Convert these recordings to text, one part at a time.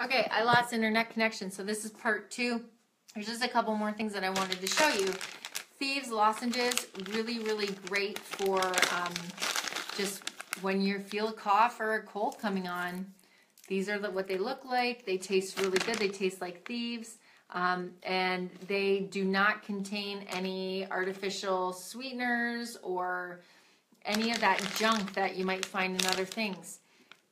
Okay, I lost internet connection, so this is part two. There's just a couple more things that I wanted to show you. Thieves lozenges, really, really great for um, just when you feel a cough or a cold coming on. These are the, what they look like. They taste really good. They taste like thieves. Um, and they do not contain any artificial sweeteners or any of that junk that you might find in other things.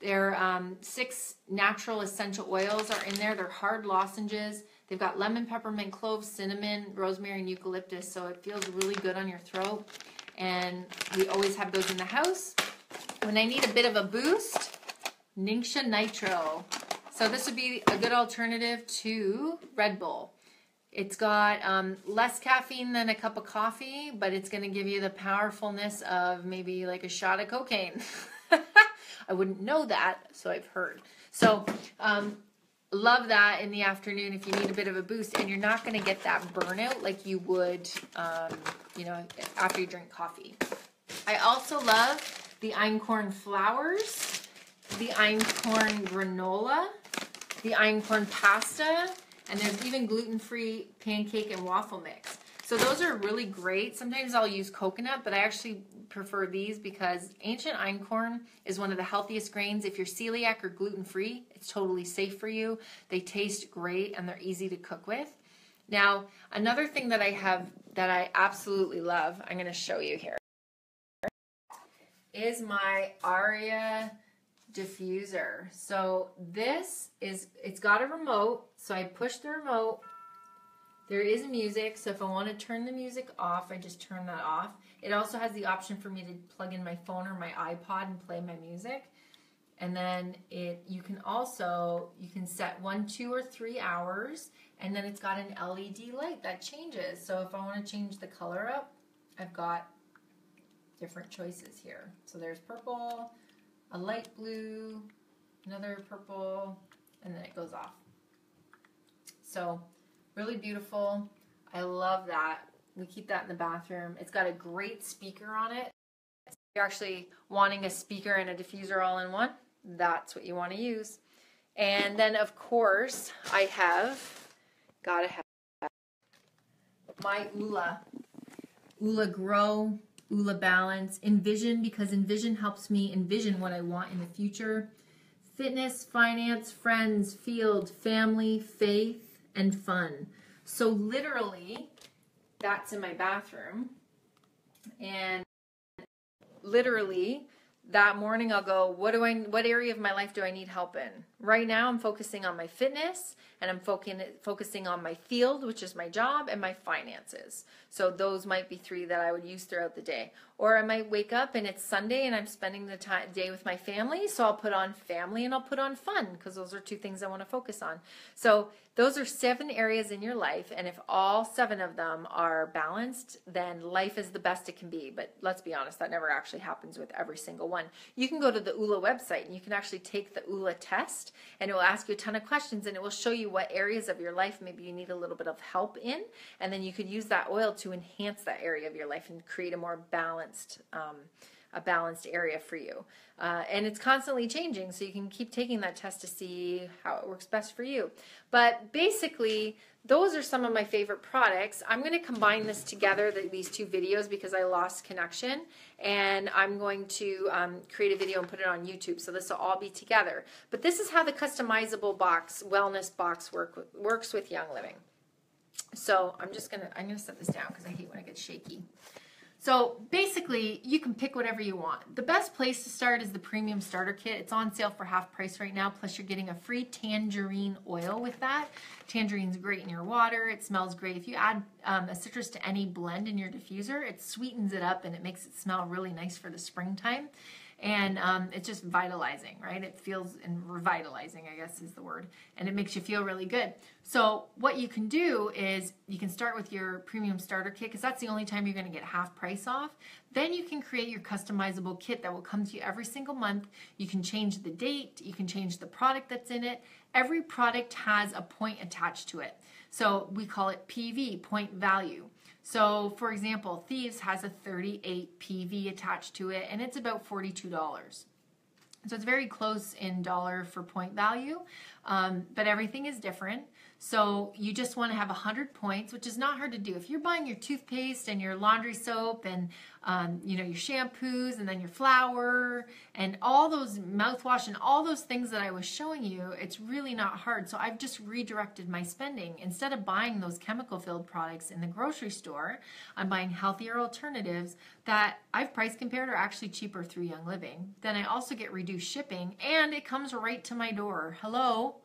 There um, six natural essential oils are in there. They're hard lozenges. They've got lemon, peppermint, clove, cinnamon, rosemary, and eucalyptus. So it feels really good on your throat. And we always have those in the house. When I need a bit of a boost, Ningxia Nitro. So this would be a good alternative to Red Bull. It's got um, less caffeine than a cup of coffee, but it's going to give you the powerfulness of maybe like a shot of cocaine. I wouldn't know that, so I've heard. So, um, love that in the afternoon if you need a bit of a boost, and you're not going to get that burnout like you would, um, you know, after you drink coffee. I also love the einkorn flours, the einkorn granola, the einkorn pasta, and there's even gluten-free pancake and waffle mix. So those are really great. Sometimes I'll use coconut, but I actually prefer these because ancient einkorn is one of the healthiest grains. If you're celiac or gluten-free, it's totally safe for you. They taste great and they're easy to cook with. Now, another thing that I have that I absolutely love, I'm going to show you here, is my Aria diffuser. So this is, it's got a remote, so I push the remote. There is music, so if I want to turn the music off, I just turn that off. It also has the option for me to plug in my phone or my iPod and play my music. And then it you can also you can set one, two, or three hours, and then it's got an LED light that changes. So if I want to change the color up, I've got different choices here. So there's purple, a light blue, another purple, and then it goes off. So really beautiful. I love that. We keep that in the bathroom. It's got a great speaker on it. If you're actually wanting a speaker and a diffuser all in one, that's what you want to use. And then, of course, I have got to have my Oola. Oola Grow, Oola Balance, Envision, because Envision helps me envision what I want in the future. Fitness, finance, friends, field, family, faith, and fun. So literally, that's in my bathroom. And literally, that morning I'll go, what do I what area of my life do I need help in? Right now I'm focusing on my fitness and I'm focusing focusing on my field, which is my job and my finances. So those might be three that I would use throughout the day. Or I might wake up and it's Sunday and I'm spending the time, day with my family, so I'll put on family and I'll put on fun because those are two things I want to focus on. So those are seven areas in your life and if all seven of them are balanced, then life is the best it can be. But let's be honest, that never actually happens with every single one. You can go to the Oola website and you can actually take the Oola test and it will ask you a ton of questions and it will show you what areas of your life maybe you need a little bit of help in and then you could use that oil to enhance that area of your life and create a more balanced um, a balanced area for you. Uh, and it's constantly changing, so you can keep taking that test to see how it works best for you. But basically, those are some of my favorite products. I'm going to combine this together, these two videos, because I lost connection. And I'm going to um, create a video and put it on YouTube. So this will all be together. But this is how the customizable box, wellness box work, works with Young Living. So I'm just going to, I'm going to set this down because I hate when I get shaky. So basically, you can pick whatever you want. The best place to start is the Premium Starter Kit. It's on sale for half price right now, plus you're getting a free tangerine oil with that. Tangerine's great in your water. It smells great. If you add um, a citrus to any blend in your diffuser, it sweetens it up and it makes it smell really nice for the springtime and um, it's just vitalizing, right? It feels and revitalizing, I guess is the word, and it makes you feel really good. So what you can do is you can start with your premium starter kit because that's the only time you're going to get half price off. Then you can create your customizable kit that will come to you every single month. You can change the date, you can change the product that's in it. Every product has a point attached to it. So we call it PV, point value. So, for example, Thieves has a 38 PV attached to it, and it's about $42. So it's very close in dollar for point value, um, but everything is different. So you just want to have 100 points, which is not hard to do. If you're buying your toothpaste and your laundry soap and um, you know your shampoos and then your flour and all those mouthwash and all those things that I was showing you, it's really not hard. So I've just redirected my spending. Instead of buying those chemical filled products in the grocery store, I'm buying healthier alternatives that I've price compared are actually cheaper through Young Living. Then I also get reduced shipping and it comes right to my door. Hello?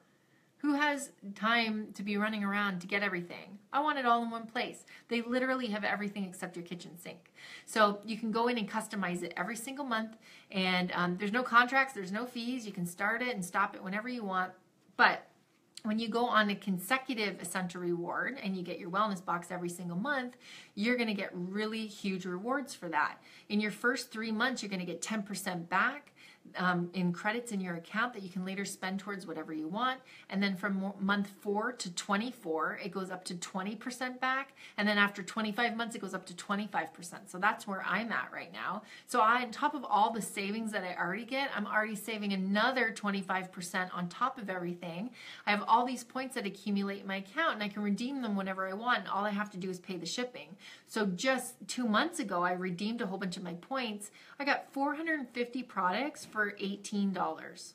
Who has time to be running around to get everything? I want it all in one place. They literally have everything except your kitchen sink. So you can go in and customize it every single month, and um, there's no contracts, there's no fees. You can start it and stop it whenever you want. But when you go on a consecutive essential reward and you get your wellness box every single month, you're going to get really huge rewards for that. In your first three months, you're going to get 10% back um, in credits in your account that you can later spend towards whatever you want. And then from month four to 24, it goes up to 20% back. And then after 25 months, it goes up to 25%. So that's where I'm at right now. So I, on top of all the savings that I already get, I'm already saving another 25% on top of everything. I have all these points that accumulate in my account and I can redeem them whenever I want. All I have to do is pay the shipping. So just two months ago, I redeemed a whole bunch of my points. I got 450 products for $18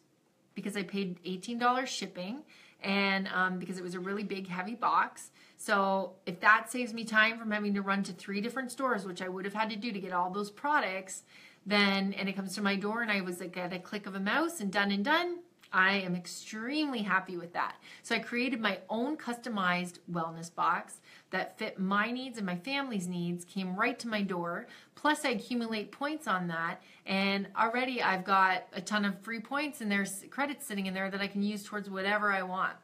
because I paid $18 shipping and um, because it was a really big, heavy box. So if that saves me time from having to run to three different stores, which I would have had to do to get all those products, then and it comes to my door and I was like at a click of a mouse and done and done, I am extremely happy with that. So I created my own customized wellness box that fit my needs and my family's needs, came right to my door. Plus, I accumulate points on that. And already I've got a ton of free points and there's credits sitting in there that I can use towards whatever I want.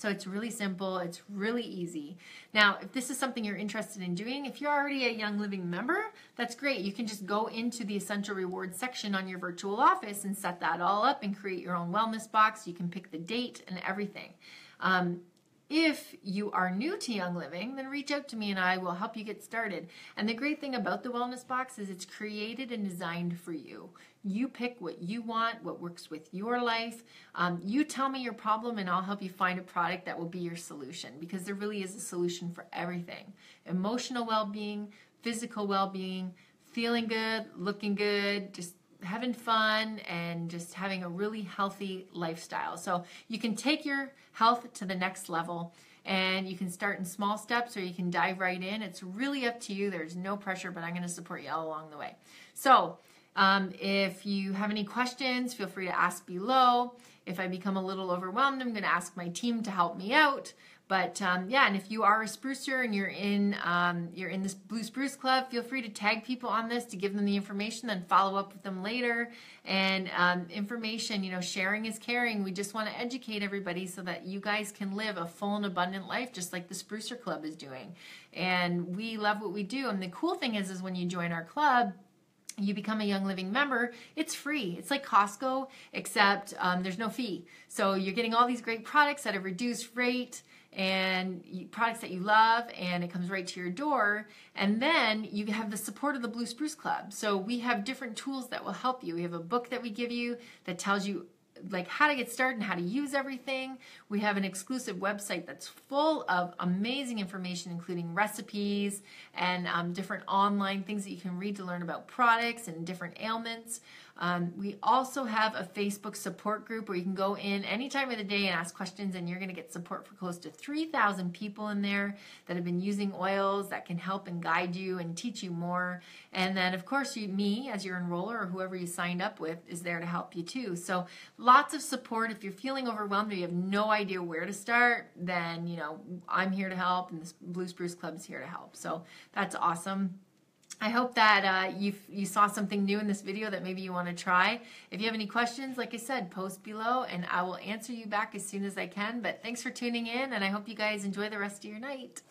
So it's really simple, it's really easy. Now, if this is something you're interested in doing, if you're already a Young Living member, that's great. You can just go into the Essential Rewards section on your virtual office and set that all up and create your own wellness box. You can pick the date and everything. Um, if you are new to Young Living, then reach out to me and I will help you get started. And the great thing about the Wellness Box is it's created and designed for you. You pick what you want, what works with your life. Um, you tell me your problem, and I'll help you find a product that will be your solution because there really is a solution for everything emotional well being, physical well being, feeling good, looking good, just having fun and just having a really healthy lifestyle. So you can take your health to the next level and you can start in small steps or you can dive right in. It's really up to you. There's no pressure, but I'm going to support you all along the way. So um, if you have any questions, feel free to ask below. If I become a little overwhelmed, I'm going to ask my team to help me out. But um, yeah, and if you are a sprucer and you're in um, you're in this Blue Spruce Club, feel free to tag people on this to give them the information, then follow up with them later. And um, information, you know, sharing is caring. We just want to educate everybody so that you guys can live a full and abundant life, just like the Sprucer Club is doing. And we love what we do. And the cool thing is, is when you join our club you become a Young Living member, it's free. It's like Costco, except um, there's no fee. So you're getting all these great products at a reduced rate and products that you love and it comes right to your door and then you have the support of the blue spruce club so we have different tools that will help you we have a book that we give you that tells you like how to get started and how to use everything. We have an exclusive website that's full of amazing information, including recipes and um, different online things that you can read to learn about products and different ailments. Um, we also have a Facebook support group where you can go in any time of the day and ask questions, and you're going to get support for close to 3,000 people in there that have been using oils that can help and guide you and teach you more. And then, of course, you, me as your enroller or whoever you signed up with is there to help you too. So lots of support. If you're feeling overwhelmed or you have no idea where to start, then you know I'm here to help, and the Blue Spruce Club is here to help. So that's awesome. I hope that uh, you you saw something new in this video that maybe you want to try. If you have any questions, like I said, post below and I will answer you back as soon as I can. But thanks for tuning in, and I hope you guys enjoy the rest of your night.